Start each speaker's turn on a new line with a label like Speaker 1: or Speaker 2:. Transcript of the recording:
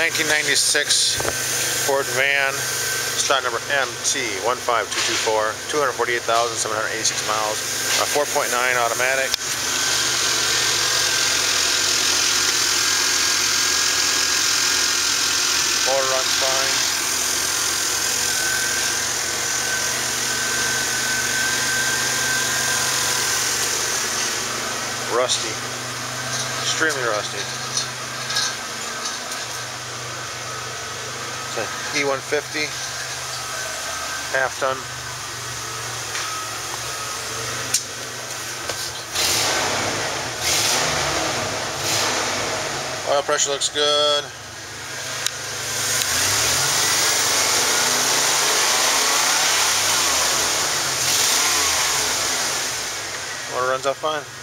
Speaker 1: 1996 Ford van, stock number MT15224, 248,786 miles, a 4.9 automatic. Motor runs fine. Rusty. Extremely rusty. It's E150, half ton. Oil pressure looks good. Water runs out fine.